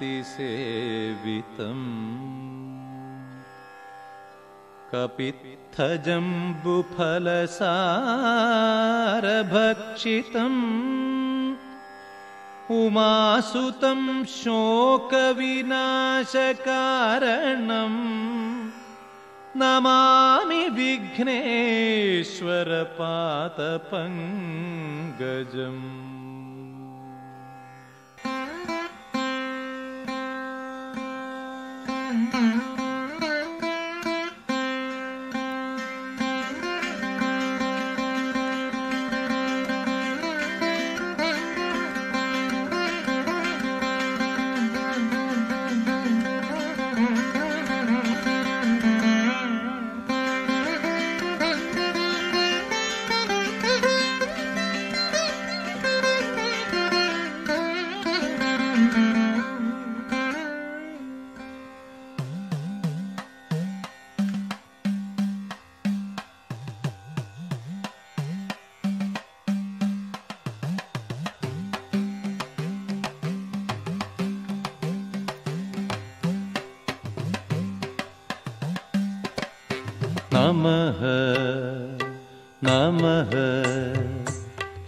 भूतगणातिसेवितम् कपित्थजम्बुफलसारभक्षितम् उमासुतं शोकविनाशकारणम्। नमामि विघ्नेश्वरपातपङ्गजम् नमः नमः।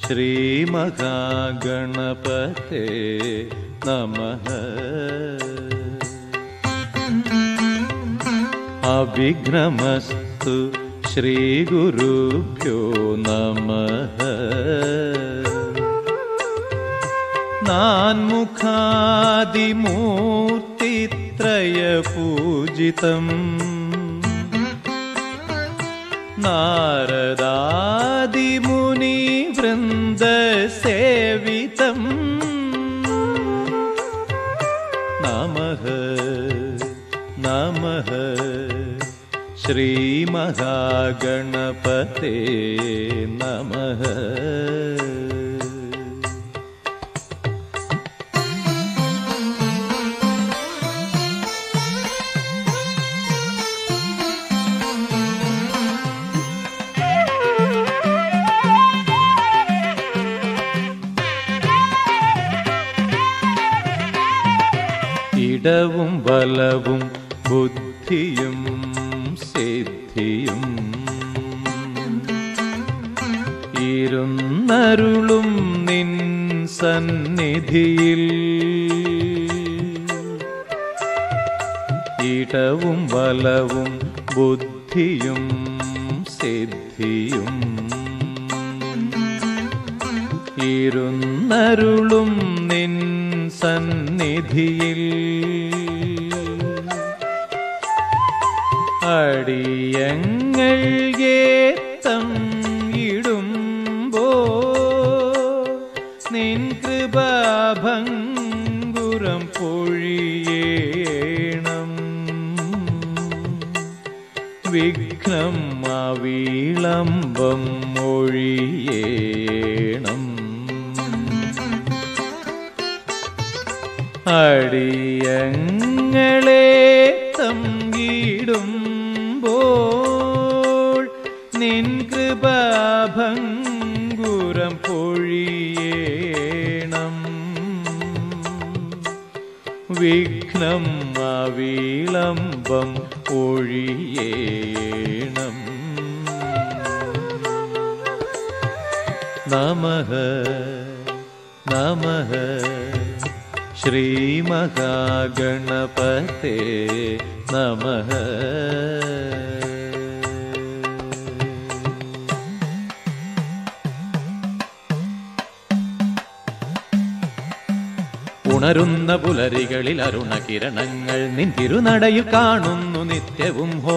श्रीमहागणपते नमः। अविघ्नमस्तु श्रीगुरुभ्यो नमः। नान्मुखादिमूर्तित्रयपूजितम् श्रीमहागणपते नमः ഇടവും വലവും ബുദ്ധിയും ഇരുന്നരുളും നിൻ സന്നിധിയിൽ. ഇടവും വലവും ബുദ്ധിയും സിദ്ധിയും ഇരുന്നരുളും നിൻ സന്നിധിയിൽ. വിഘ്നം അവിളംബം മൊഴിയേണം അടിയങ്ങളെ തങ്കിടുമ്പോൾ നിൻ കൃപാഭംഗുരം പൊഴിയേണം. വിഘ്നം അവിളംബം ഒഴിയേണം നമഃ നമഹ ശ്രീമഹാഗണപത്തെ നമഹ ഉണരുന്ന പുലരികളിൽ അരുണകിരണങ്ങൾ നിൻ തിരുനടയിൽ കാണുന്നു നിത്യവും ഹോമം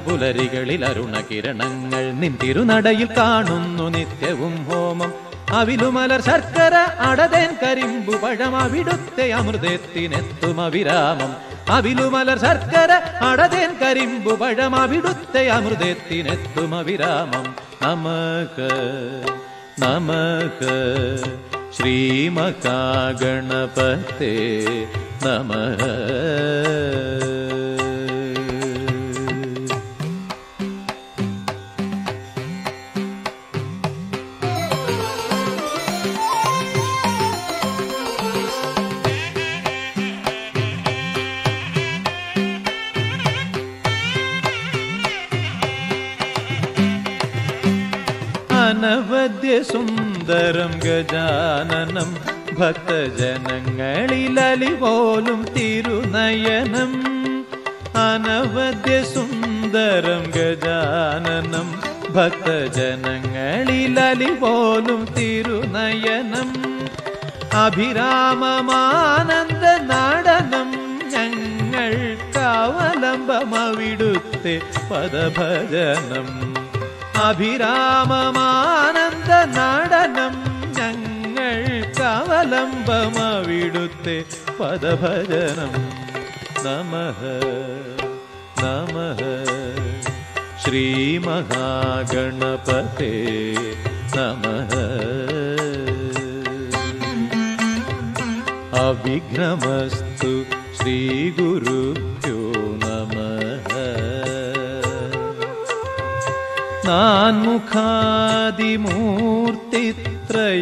പുലരികളിൽ അരുണകിരണങ്ങൾ നിൻ തിരുനടയിൽ കാണുന്നു നിത്യവും ഹോമം. അവിലുമലർ ശർക്കര അടതേൻ കരിമ്പു പഴം അവിടുത്തെ അമൃതത്തിനെത്തും അവിരാമം. അവിലുമലർ ശർക്കര അടതേൻ കരിമ്പു പഴം അവിടുത്തെ അമൃതത്തിനെത്തും അവിരാമം. നമക്ക് നമക്ക് ശ്രീമകാഗണപത്തെ നമ സുന്ദരം ഗജാനനം ഭക്തജനങ്ങളിലലി പോലും തിരുനയനം. അനവധ്യ സുന്ദരം ഗജാനനം ഭക്തജനങ്ങളിലലി പോലും തിരുനയനം. അഭിരാമമാനന്ദ നടനം ഞങ്ങൾ കാവലംബമവിടുത്തെ പദഭജനം. അഭിരാമമാനന്ദ നടനം ഞങ്ങൾക്കവലംബമവിടുത്തെ പദഭജനം നമഃ നമഃ ശ്രീമഹാഗണപതേ നമഃ അവിഘ്നമസ്തു ശ്രീഗുരുഭ്യോ നമ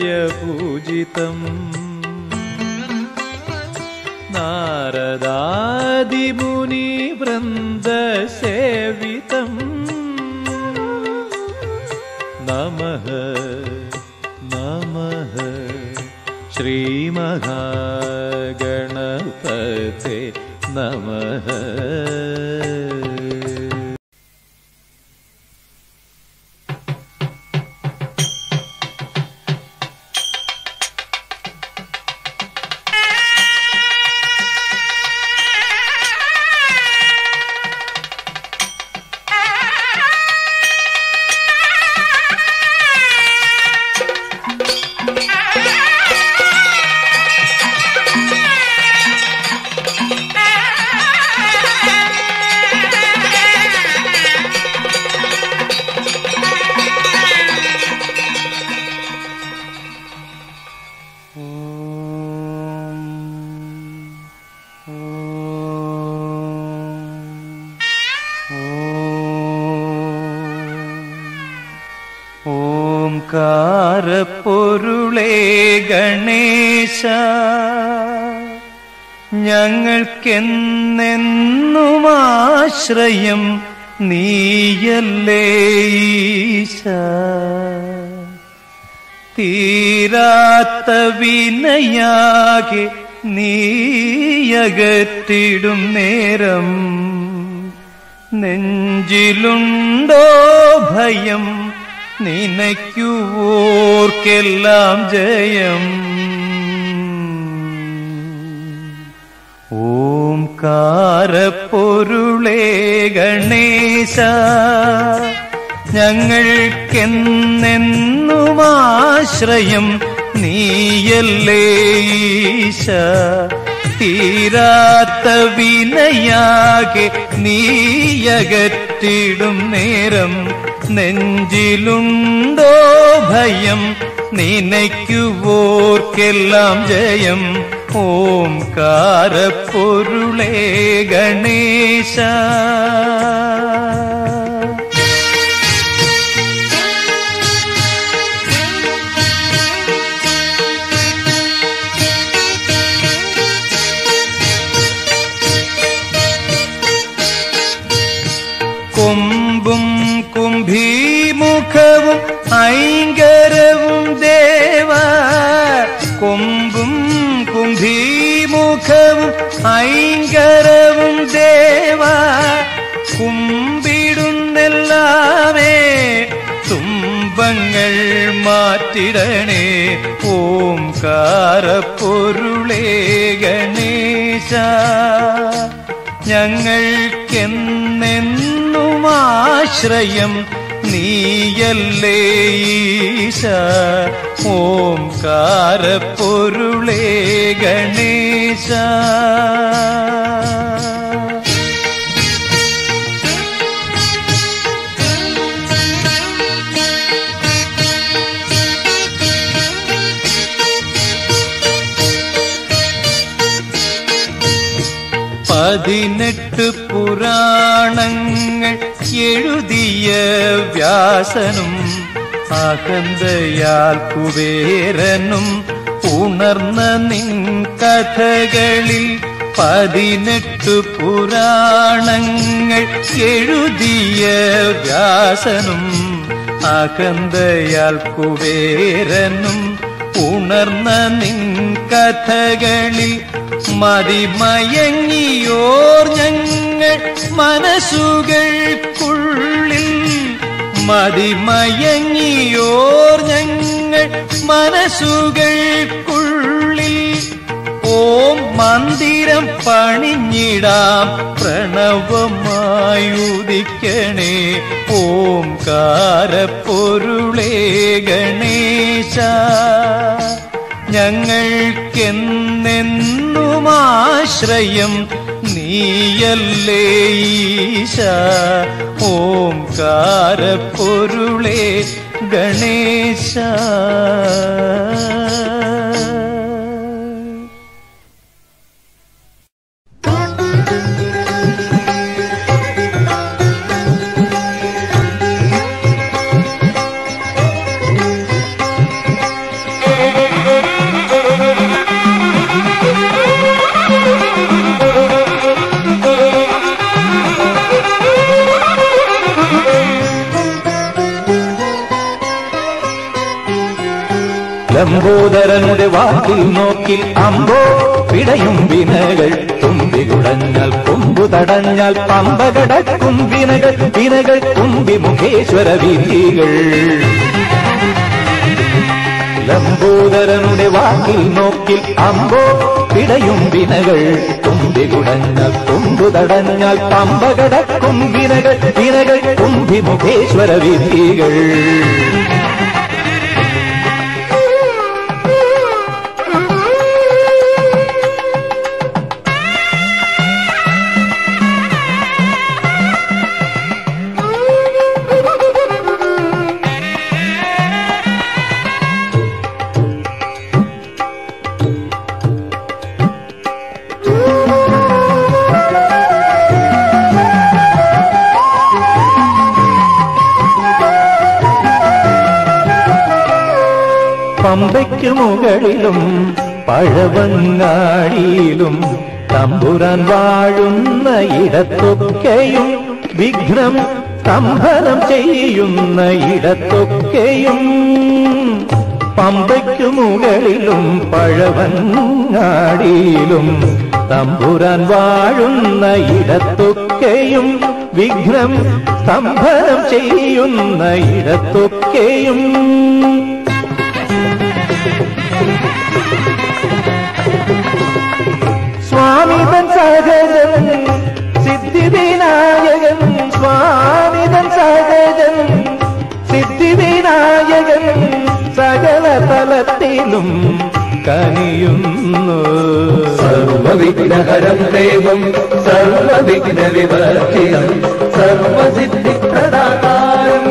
നാൻമുഖാദിമൂർത്തിത്രയപൂജിതം नारदादिमुनिवृन्दसेवितम् नमः नमः श्रीमहागणपते नमः। ഞങ്ങൾക്കെന്നെന്നും ആശ്രയം നീയല്ലേ ഈശ? തീരാത്ത വിനയാകെ നീയകറ്റിടും നേരം. നെഞ്ചിലുണ്ടോ ഭയം? നിനയ്ക്കുവോർക്കെല്ലാം ജയം. ഓംകാരപ്പൊരുളേ ഗണേശ ഞങ്ങൾക്കെന്നെന്നും ആശ്രയം നീയല്ലേ ഈശ. തീരാത്ത വിനയാകെ നീയകറ്റിടും നേരം നെഞ്ചിലുണ്ടോ ഭയം? നിനയ്ക്കുവോർക്കെല്ലാം ജയം. ഓംകാരപ്പൊരുളേ ഗണേശ. ഐങ്കരവും ദേവ കുമ്പിടുന്നെല്ലാമേ തുമ്പങ്ങൾ മാറ്റിടണേ ഓംകാരപ്പൊരുളേ ഗണേശ. ഞങ്ങൾക്കെന്നെന്നും ആശ്രയം നീയല്ലേ ഈശ? ഓംകാരപ്പൊരുളേ ഗണേശ. പതിനെട്ട് പുരാണങ്ങൾ എഴുതിയ വ്യാസനും അഹന്തയാൽ കുബേരനും ഉണർന്ന നിൻ കഥകളിൽ പതിനെട്ട് പുരാണങ്ങൾ എഴുതിയ വ്യാസനും ആകന്തയാൽ കുബേരനും ഉണർന്ന നിൻ കഥകളിൽ മതിമയങ്ങിയോർ ഞങ്ങൾ മനസ്സുകൾക്കുള്ളിൽ മതിമയങ്ങിയോർ ഞങ്ങൾ മനസ്സുകൾക്കുള്ളിൽ ഓം മന്ദിരം പണിഞ്ഞിടാം പ്രണവമായുദിക്കണേ ഓം കാരപ്പൊരുളേ ഗണേശ ഞങ്ങൾക്കെന്നെന്നും നീയല്ലേ ഈശ. ഓം കാരപ്പൊരുളേ ഗണേശ ലംബോദരനുടെ വാക്കിൽ നോക്കിൽ അമ്പോ പിടയും വിനകൾ. തുമ്പി കുടഞ്ഞാൽ കൊമ്പു തടഞ്ഞാൽ പമ്പ കടക്കും വിനകൾ. വിനകൾ തുമ്പി മുഖേശ്വര വിധികൾ ലംബോദരനുടെ വാക്കിൽ നോക്കിൽ അമ്പോ പിടയും വിനകൾ. തുമ്പി കുടഞ്ഞാൽ കൊമ്പു തടഞ്ഞാൽ പമ്പ കടക്കും വിനകൾ. വിനകൾ തുമ്പി മുഖേശ്വര വിധികൾ മുകളിലും പഴവങ്ങാടിയിലും തമ്പുരാൻ വാഴുന്ന ഇടത്തൊക്കെയും വിഘ്നം സംഭരം ചെയ്യുന്ന ഇടത്തൊക്കെയും പമ്പയ്ക്കു മുകളിലും പഴവങ്ങാടിയിലും തമ്പുരാൻ വാഴുന്ന ഇടത്തൊക്കെയും വിഘ്നം സംഭരം ചെയ്യുന്ന ഇടത്തൊക്കെയും. സ്വാമിതൻ സഹജൻ സിദ്ധിവിനായകൻ സ്വാമിതൻ സഹജൻ സിദ്ധിവിനായകൻ സകല തലത്തിലും കനിയുന്നു. സർവവിഘ്നഹരം ദേവം സർവവിഘ്ന വിവർജിതം സർവസിദ്ധിപ്രദാതാരം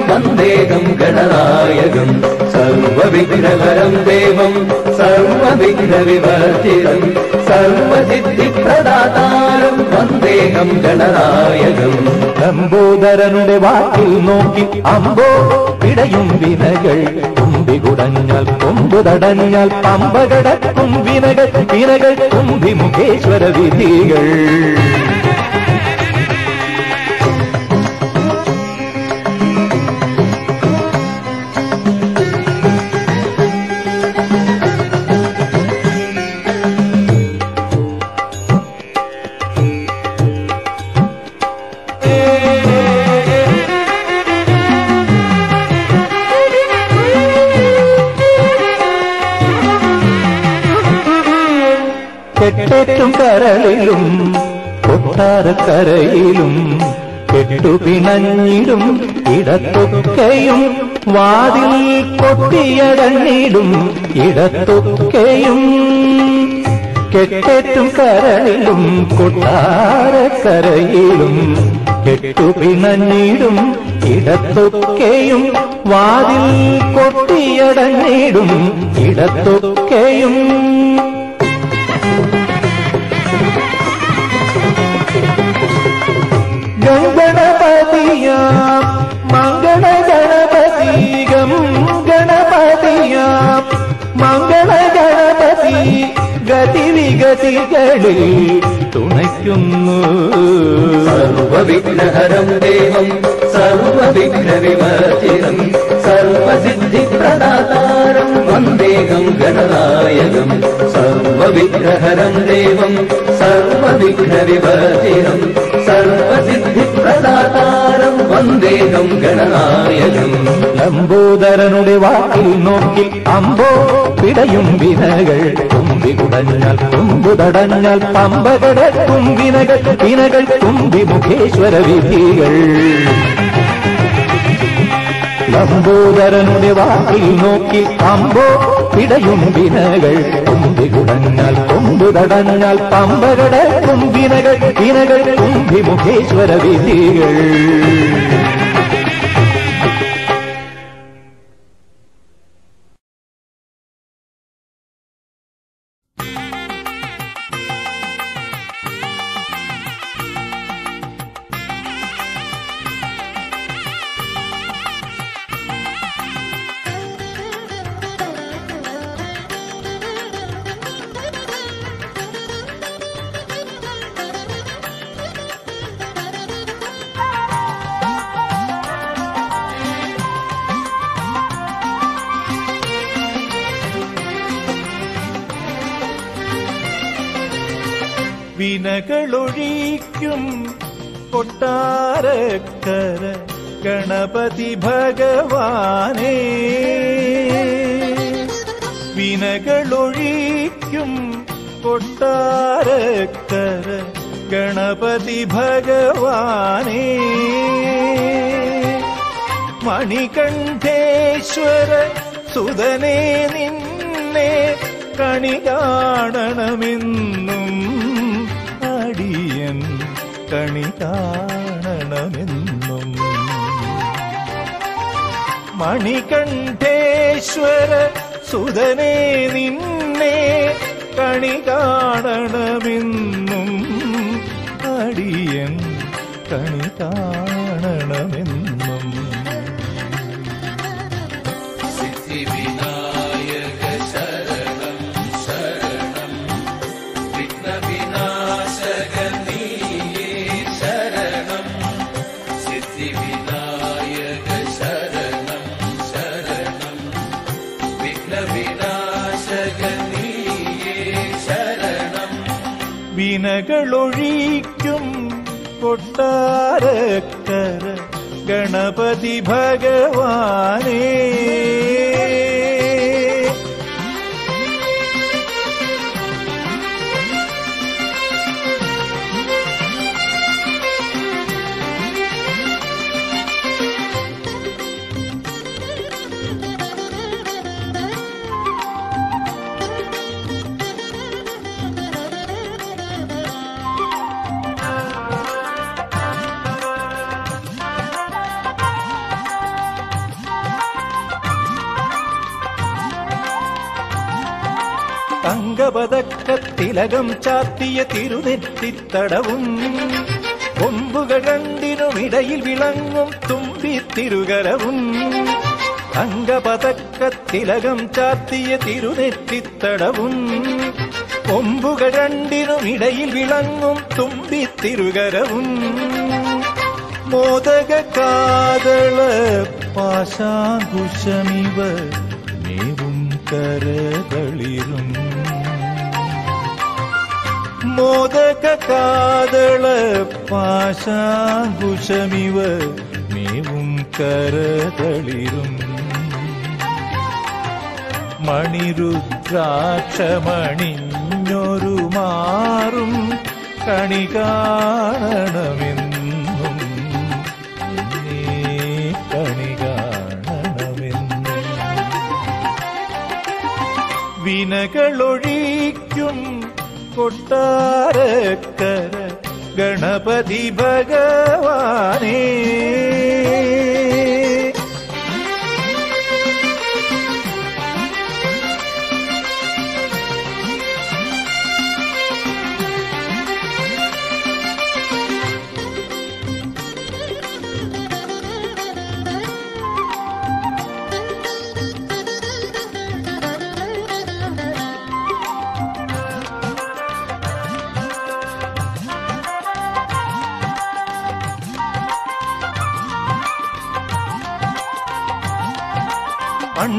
വന്ദേകം ഗണനായകം. സർവവിഘ്നഹരം ദേവം സർവവിഘ്നവിവർജിതം. സർവസിദ്ധിപ്രദാതാരം വന്ദേകം ഗണനായകം. ലംബോദരനുടെ വാക്കിൽ നോക്കി അമ്പോ പിടയും വിനകൾ. തുമ്പി കുടഞ്ഞാൽ കൊമ്പു തടഞ്ഞാൽ പമ്പ കടക്കും വിനകൾ. വിനകൾ കുമ്പി മുഖേശ്വര വിധികൾ. കെട്ടേറ്റും കരളിലും കൊട്ടാരക്കരയിലും കെട്ടുപിണഞ്ഞിടും ഇടത്തൊക്കെയും വാതിൽ കൊട്ടിയടഞ്ഞിടും ഇടത്തൊക്കെയും. കെട്ടേറ്റും കരളിലും കൊട്ടാരക്കരയിലും കെട്ടുപിണഞ്ഞിടും ഇടത്തൊക്കെയും വാതിൽ കൊട്ടിയടഞ്ഞിടും ഇടത്തൊക്കെയും. ഗതിവിഗതികളിൽ തുണയ്ക്കുന്നു സർവവിഘ്നഹരം ദേവം സർവസിദ്ധിപ്രദാതാരം വന്ദേകം ഗണനായകം. സർവവിഗ്രഹരം ദേവം. സർവവിഘ്നവിവർജിതം സർവസിദ്ധിപ്രദാതാരം. വന്ദേകം ഗണനായകം. ലംബോദരനുടെ വാക്കിൽ നോക്കി അമ്പോ പിടയും വിനകൾ. തുമ്പി കുടഞ്ഞാൽ തുമ്പു തടഞ്ഞാൽ പമ്പകട തുമ്പിനകൾ. വിനകൾ തുമ്പി മുഖേശ്വര വിധികൾ. ലംബോദരനുടെ വാക്കിൽ നോക്കി പമ്പോ പിടയും വിനകൾ തുമ്പി കുടഞ്ഞാൽ കൊമ്പു തടഞ്ഞാൽ പമ്പ കിടക്കും വിനകൾ തുമ്പി മുഖേശ്വര വിധികൾ. വിനകളൊഴിക്കും കൊട്ടാരക്കര ഗണപതി ഭഗവാനേ. മണികണ്ഠേശ്വര സുതനേ നിന്നെ കണി കാണണമെന്നും അടിയൻ കണി കാണണമെന്നും. മണികണ്ഠേശ്വര സുതനേ നിന്നെ കണി കാണണമെന്നും അടിയൻ കണി കാണണമെന്നും तारकर गणपति भगवाने। തങ്കപതക്കത്തിലകം ചാത്തിയ തിരുനെറ്റിത്തടവും കൊമ്പുകൾ രണ്ടിനുമിടയിൽ വിളങ്ങും തുമ്പി തിരുകരവും തങ്കപതക്കത്തിലകം ചാത്തിയ തിരുനെറ്റിത്തടവും കൊമ്പുകൾ രണ്ടിനുമിടയിൽ വിളങ്ങും തുമ്പി തിരുകരവും മോദക കാതള പാശാങ്കുശമിവ മേവും കരകളിലും മോദക കാതള പാശാങ്കുശമിവ മേവും കരതളിരും. മണിരുദ്രാക്ഷമണിഞ്ഞൊരു മാറും കണി കാണണമെന്നും. കണി കാണണമെന്നും. വിനകളൊഴിക്കും കൊട്ടാരക്കര ഗണപതി ഭഗവാനേ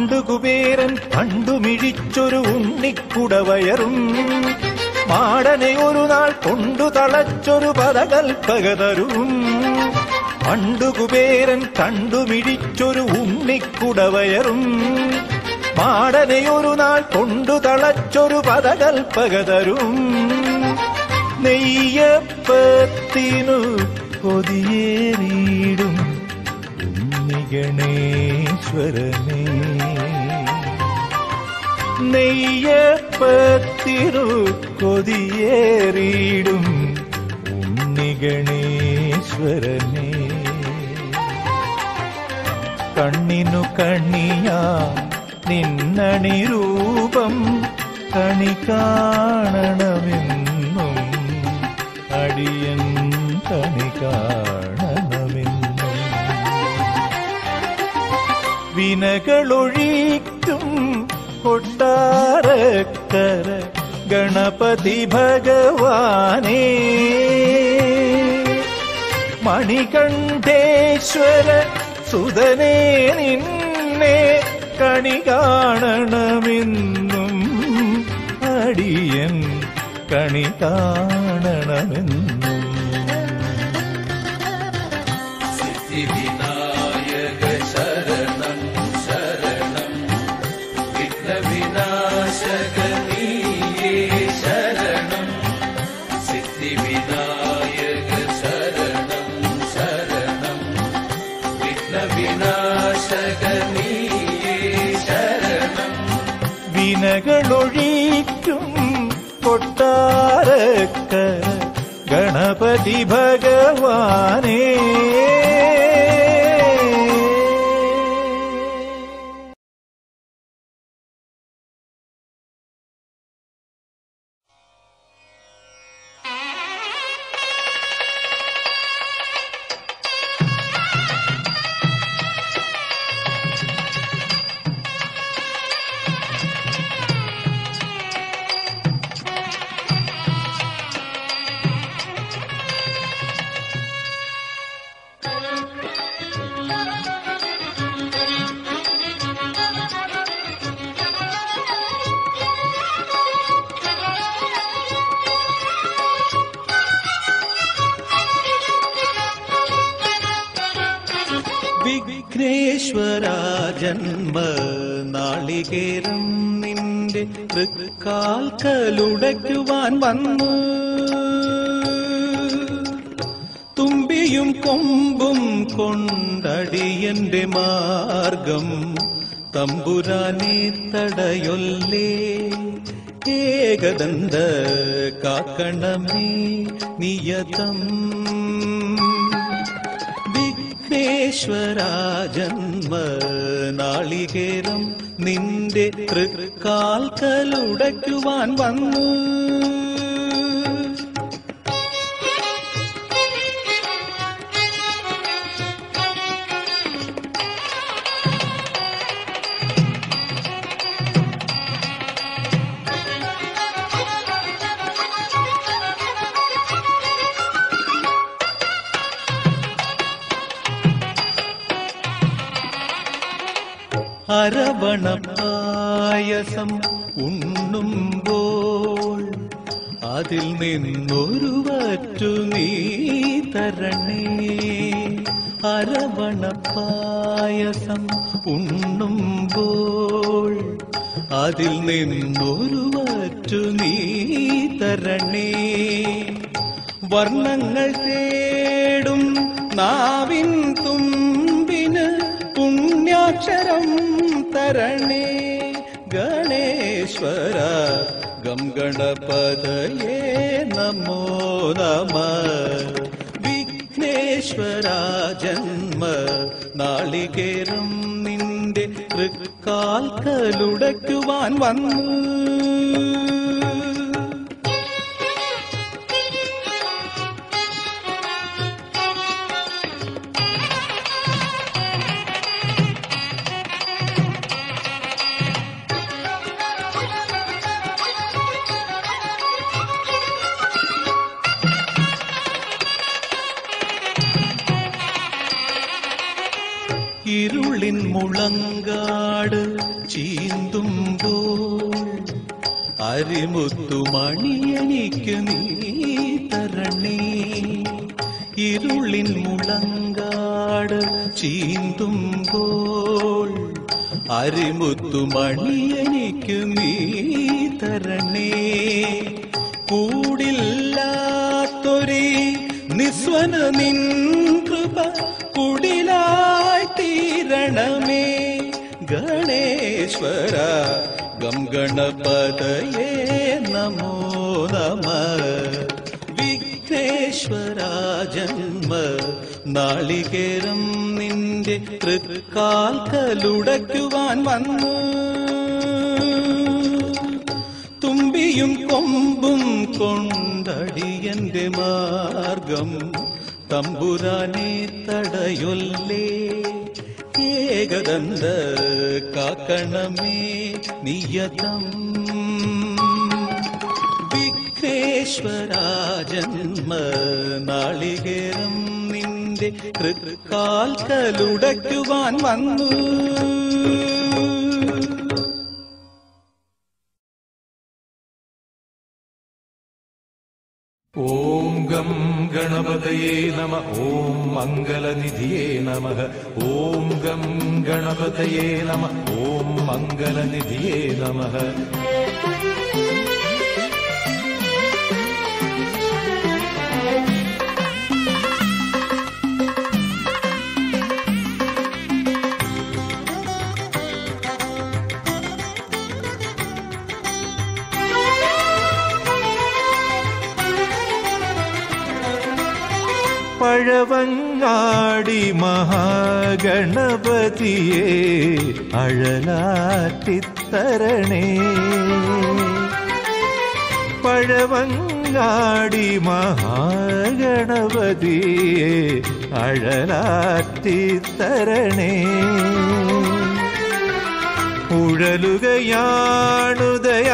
പണ്ടു കുബേരൻ പണ്ടു മിഴിച്ചൊരു ഉണ്ണിക്കുടവയറും. മാടനെ ഒരു നാൾ കൊണ്ടു തളച്ചൊരു പദകൽപ്പകതരും പണ്ടു കുബേരൻ കണ്ടു മിഴിച്ചൊരു ഉണ്ണിക്കുടവയറും. മാടനെ ഒരു നാൾ കൊണ്ടു തളച്ചൊരു പദകൽപ്പകതരും നെയ്യപ്പത്തിനു കൊതിയേറിയിടും ഉണ്ണിഗണേശ്വരനേ. നെയ്യപ്പത്തിനു കൊതിയേറിയിടും ഉണ്ണിഗണേശ്വരനേ. കണ്ണിനു കണ്ണിയാ നിന്നണി രൂപം കണി കാണണമെന്നും അടിയൻ കണി കാണണമെന്നും വിനകളൊഴിക്കും കൊട്ടാരക്കര ഗണപതി ഭഗവാനേ. മണികണ്ഠേശ്വര സുതനേ നിന്നെ കണി കാണണമെന്നും അടിയൻ കണി കാണണമെന്നും കൊട്ടാരക്ക ഗണപതി ഭഗവാനേ വിഘ്നേശ്വര ജന്മ നാളികേരം നിന്റെ തൃക്കാൽക്കലുടയ്ക്കുവാൻ വന്നു. തുമ്പിയും കൊമ്പും കൊണ്ടടിയന്റെ മാർഗം തമ്പുരാനെ തടയൊല്ലേ? ഏകദന്ത കാക്കണമേ നിയതം ജന്മ നാളികേരം നിന്റെ തൃക്കാൽക്കലുടയ്ക്കുവാൻ വന്നു. അരവണപ്പായസം ഉണ്ണുമ്പോൾ അതിൽ നിന്നൊരുവറ്റു നീ തരണേ. അരവണപ്പായസം ഉണ്ണുമ്പോൾ അതിൽ നിന്നൊരുവറ്റു നീ തരണേ. വർണങ്ങൾ തേടും നാവിൻ തുമ്പിന് പുണ്യാക്ഷരം തരണി. ഗണേശ്വര ഗം ഗണപതയേ നമോ നമ. വിഘ്നേശ്വര ജന്മ നാളികേരം നിന്റെ തൃക്കാൽക്കലുടയ്ക്കുവാൻ വന്നു. അരിമുത്തു ചീന്തുമ്പോൾ അരിമുത്തുമണിയനിക്ക് നീ തരണേ. ഇരുളിൻ മുളങ്കാട് ചീന്തുമ്പോൾ അരിമുത്തുമണിയനിക്ക് നീ തരണേ. കൂടില്ലാത്തൊരേ നിസ്വന നിൻ കൃപ കുടിലായി തീരണമേ. ഗണേശ്വര ഗം ഗണപതയേ നമോ നമ വിഘ്നേശ്വര ജന്മ നാളികേരം നിന്റെ തൃക്കാൽക്കലുടയ്ക്കുവാൻ വന്നു തുമ്പിയും കൊമ്പും കൊണ്ടടിയന്റെ മാർഗം തമ്പുരാനെ തടയൊല്ലേ ഏകദന്ത കാക്കണമേ നിയതം. വിഘ്നേശ്വരാജന്മ നാളികേരം നിന്റെ തൃക്കാൽക്കലുടയ്ക്കുവാൻ വന്നു. ॐ गं गणपतये नम ॐ मङ्गलनिधिये नमः। ॐ गं गणपतये नम ॐ मङ्गलनिधिये नमः। പഴവങ്ങാടി മഹാഗണപതിയെ അഴലാറ്റിത്തരണേ പഴവങ്ങാടി മഹാഗണപതിയെ അഴലാറ്റിത്തരണേ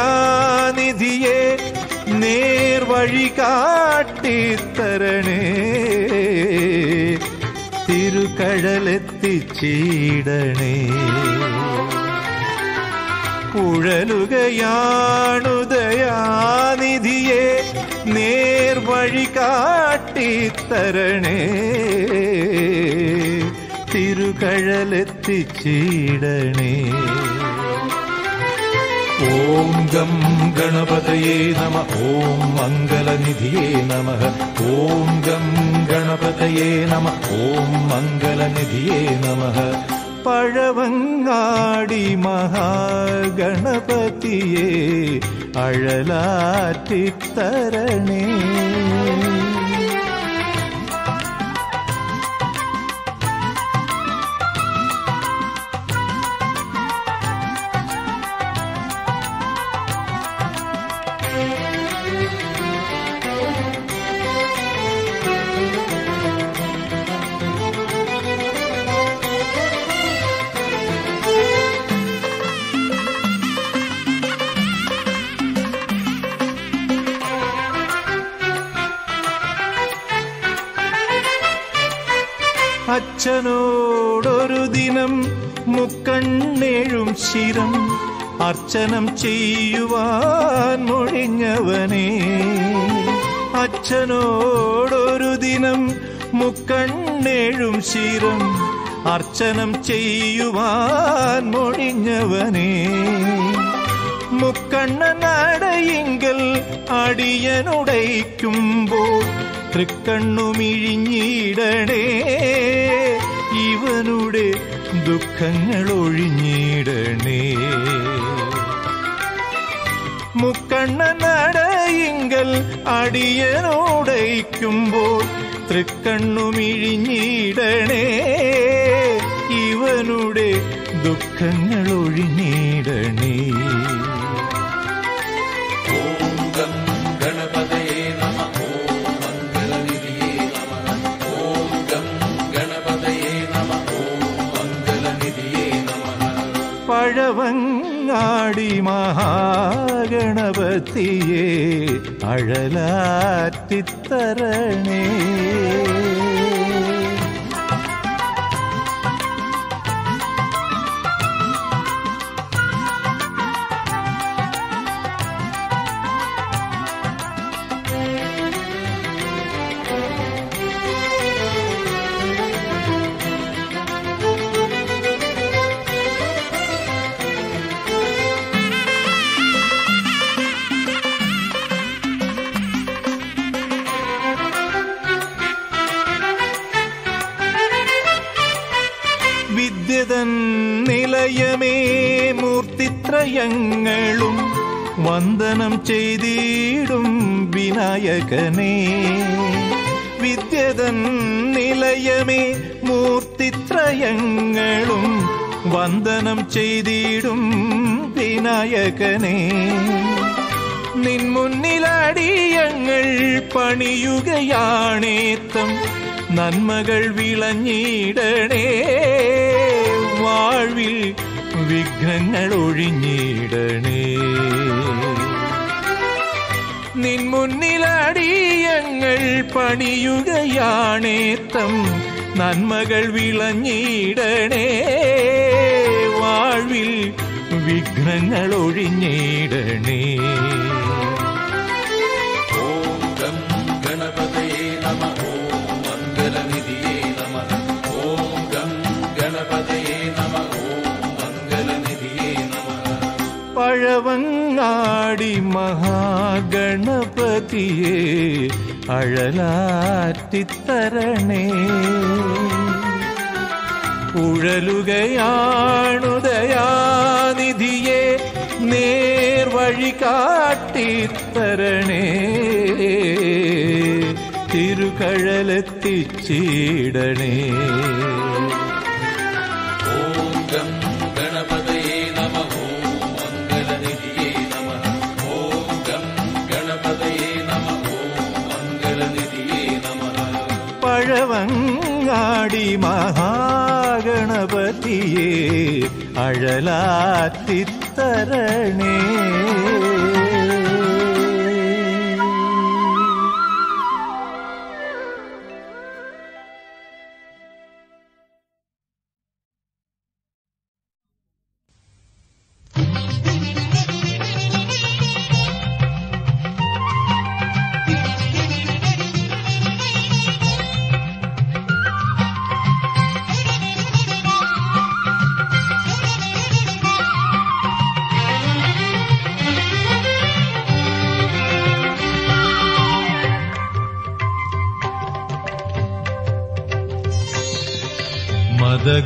ഉഴലുകയാണുദയാനിധിയെ നേർവഴി കാട്ടിത്തരണേ തിരുക്കഴലെത്തിച്ചീടണേ പുഴലുകയാണുദയാനിധിയെ നേർവഴി കാട്ടിത്തരണേ തിരുകഴലെത്തിച്ചീടണേ ഓം ഗം ഗണപതയേ നമ ഓം മംഗളനിധിയേ നമ ഓം ഗം ഗണപതയേ നമ ഓം മംഗളനിധിയേ നമ പഴവങ്ങാടി മഹാഗണപതിയെ അഴലാറ്റിത്തരണേ അച്ഛനോടൊരു ദിനം മുക്കണ്ണേഴും ശിരം അർച്ചനം ചെയ്യുവാൻ മൊഴിഞ്ഞവനെ. അച്ഛനോടൊരു ദിനം മുക്കണ്ണേഴും ശിരം അർച്ചനം ചെയ്യുവാൻ മൊഴിഞ്ഞവനെ. മുക്കണ്ണ നടയിങ്കൽ അടിയനുടയ്ക്കുമ്പോൾ തൃക്കണ്ണുമിഴിഞ്ഞിടണേ ഇവനുടെ ദുഃഖങ്ങൾ ഒഴിഞ്ഞിടണേ മുക്കണ്ണ മുക്കണ്ണനടയിങ്കൽ അടിയനോടയിക്കുമ്പോൾ തൃക്കണ്ണുമിഴിഞ്ഞിടണേ. ഇവനുടെ ദുഃഖങ്ങൾ ഒഴിഞ്ഞിടണേ பழவங்காடி மகாகணபதியே அழலாற்றித்தரணே. വിനായകനേ വിദ്യതൻ നിലയമേ മൂർത്തിത്രയങ്ങളും വന്ദനം ചെയ്തിടും വിനായകനേ. നിൻമുന്നിലടിയങ്ങൾ പണിയുകയാണേത്തം നന്മകൾ വിളഞ്ഞിടണേ. വാഴ്വിൽ വിഘ്നങ്ങൾ ഒഴിഞ്ഞിടണേ. മുന്നിലടിയങ്ങൾ പണിയുകയാണേത്തം നന്മകൾ വിളഞ്ഞിടണേ. വാഴ്വിൽ വിഘ്നങ്ങൾ ഒഴിഞ്ഞിടണേ. പഴവങ്ങാടി മഹാഗണപതിയെ അഴലാറ്റിത്തരണേ ഉഴലുകയാണുദയാനിധിയെ നേർവഴി കാട്ടിത്തരണേ തിരുകഴലെത്തിച്ചിടണേ ഓം நீராடி மகாகணபதியே அழலாத்தித்தரணே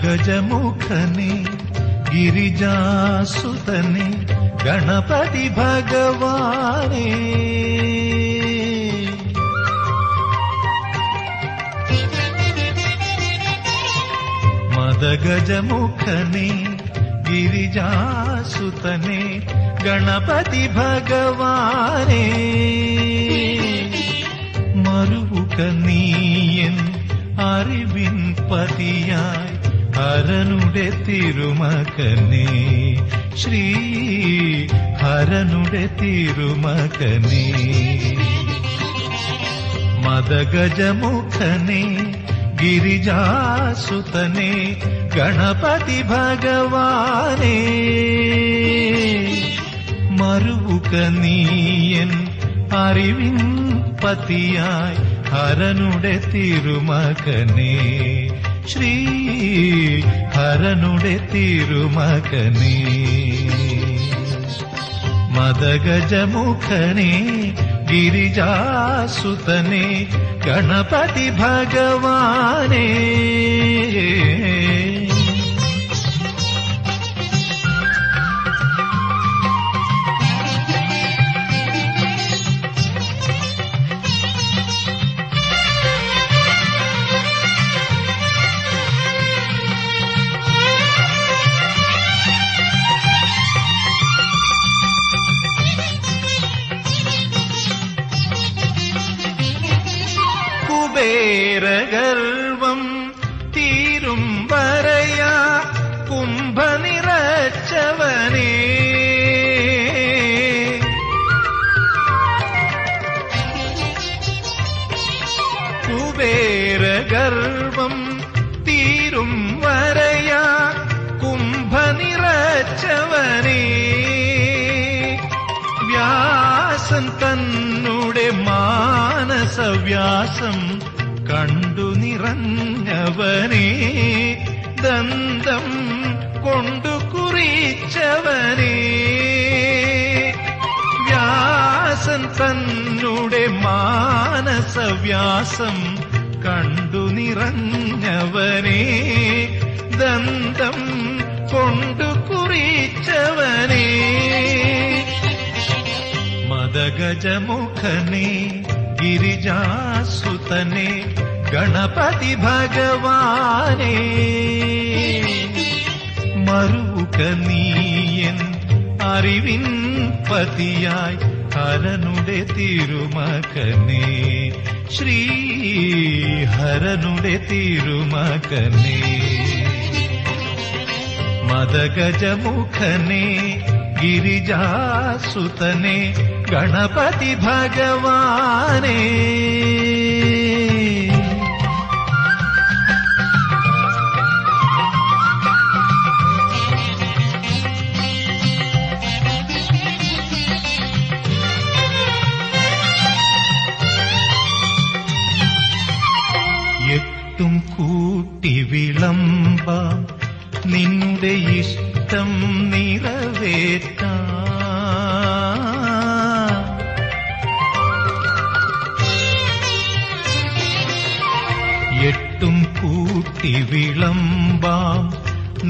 മദഗജമുഖനെ ഗിരിജാസുതനെ ഗണപതി ഭഗവാനേ മദഗജമുഖനെ ഗിരിജാസുതനെ ഗണപതി ഭഗവാനേ മറുവുക നീയൻ അറിവിൻ പതിയായി ഹരനുടെ തിരുമകനെ. ശ്രീ ഹരനുടെ തിരുമകനെ. മദഗജമുഖനെ ഗിരിജാസുതനെ ഗണപതി ഭഗവാനേ. മറുവുകനീയൻ അറിവിൻ പതിയായി ഹരനുടെ തിരുമകനെ. ശ്രീ ഹരനുടെ തിരുമകനെ മദഗജമുഖനെ ഗിരിജാസുതനെ ഗണപതി ഭഗവാനേ കുബേരഗർവം തീരും വരയാ കുംഭനിറച്ചവനേ. കുബേരഗർവം തീരും വരയാ കുംഭനിറച്ചവനേ. വ്യാസൻ തന്നുടെ മാനസവ്യാസം നിറഞ്ഞവനെ ദന്തം കൊണ്ടു കുറിച്ചവനെ. വ്യാസൻ തന്നുടെ മാനസവ്യാസം കണ്ടു നിറഞ്ഞവനെ. ദന്തം കൊണ്ടു കുറിച്ചവനെ. മദഗജമുഖനെ ഗിരിജാസുതനെ ഗണപതി ഭഗവാനെ. മറുക നീയൻ അറിവിൻ പതിയായി ഹരനുടെ തിരുമകനെ. ശ്രീ ഹരനുടെ തിരുമകനെ. മദഗജമുഖനെ ഗിരിജാസുതനെ ഗണപതി ഭഗവാനെ. നിന്നുടെ ഇഷ്ടം നിറവേറ്റാം. എട്ടും കൂട്ടി വിളമ്പാം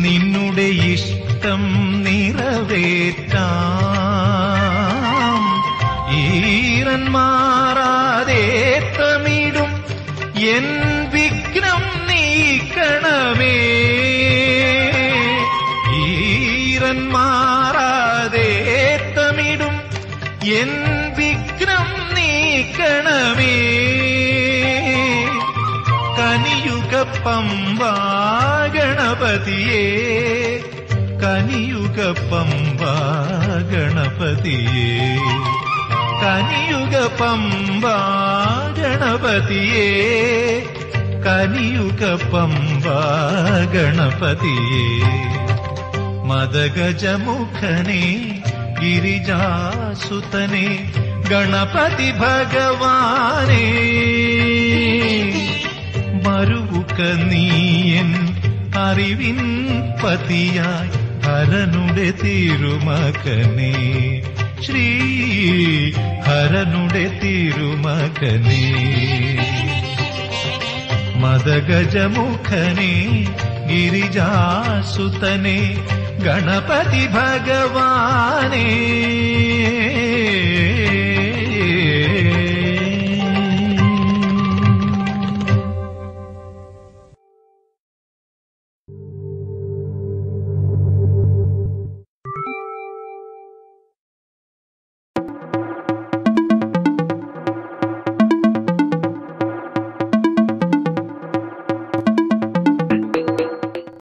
നിന്നുടെ ഇഷ്ടം നിറവേറ്റാം. ഈറൻ മാറാതെ തമിടും എൻ കനിയുക പമ്പാ ഗണപതിയേ കനിയുഗ പമ്പാ ഗണപതിയേ കനിയുക പമ്പാ ഗണപതിയേ കനിയുക പമ്പാ ഗണപതിയേ മദഗജമുഖനെ ഗിരിജാസുതനെ ഗണപതി ഭഗവാനെ. മറുവുക നീയൻ അറിവിൻ പതിയായി ഹരനുടെ തിരുമകനെ. ശ്രീ ഹരനുടെ തിരുമകനെ. മദഗജമുഖനെ ഗിരിജാസുതനെ ഗണപതി ഭഗവാനേ.